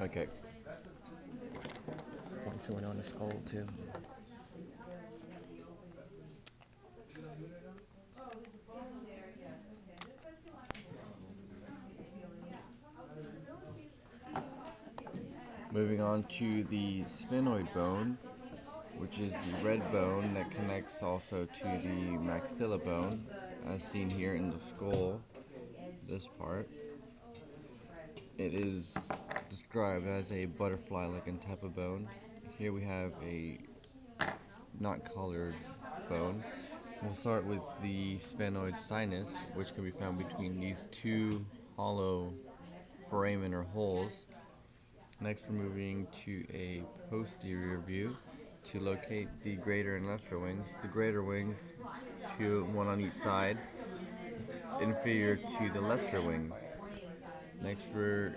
Okay. To one on the skull too. Moving on to the sphenoid bone, which is the red bone that connects also to the maxilla bone, as seen here in the skull, this part. It is described as a butterfly-looking type of bone. Here we have a not colored bone. We'll start with the sphenoid sinus, which can be found between these two hollow foramen or holes. Next, we're moving to a posterior view to locate the greater and lesser wings. The greater wings, two, one on each side, inferior to the lesser wings. Next, we're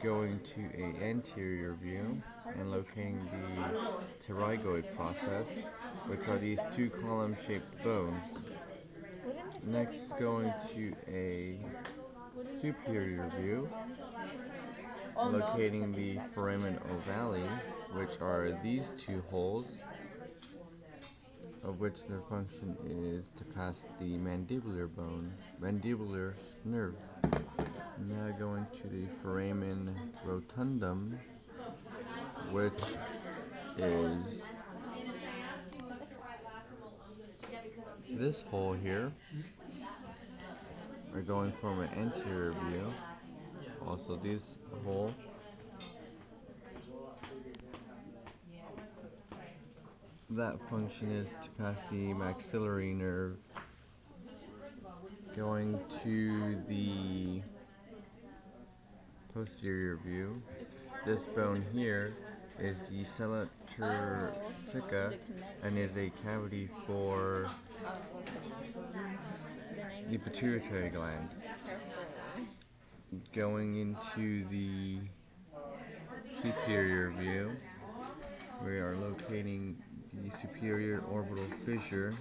going to a anterior view and locating the pterygoid process, which are these two column-shaped bones. Next, going to a superior view, locating the foramen ovale, which are these two holes, of which their function is to pass the mandibular bone, mandibular nerve. Now going foramen rotundum, which is this hole here. We're going from an anterior view. Also this hole. That function is to pass the maxillary nerve going to the posterior view. This bone here is the sella turcica and is a cavity for the pituitary gland. Going into the superior view, we are locating the superior orbital fissure,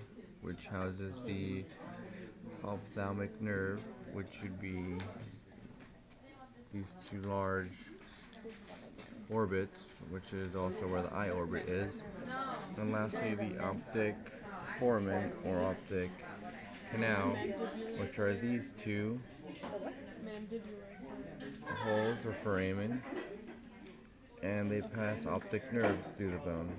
which houses the ophthalmic nerve, which should be these two large orbits, which is also where the eye orbit is. And lastly, the optic foramen or optic canal, which are these two holes or foramen, and they pass optic nerves through the bone.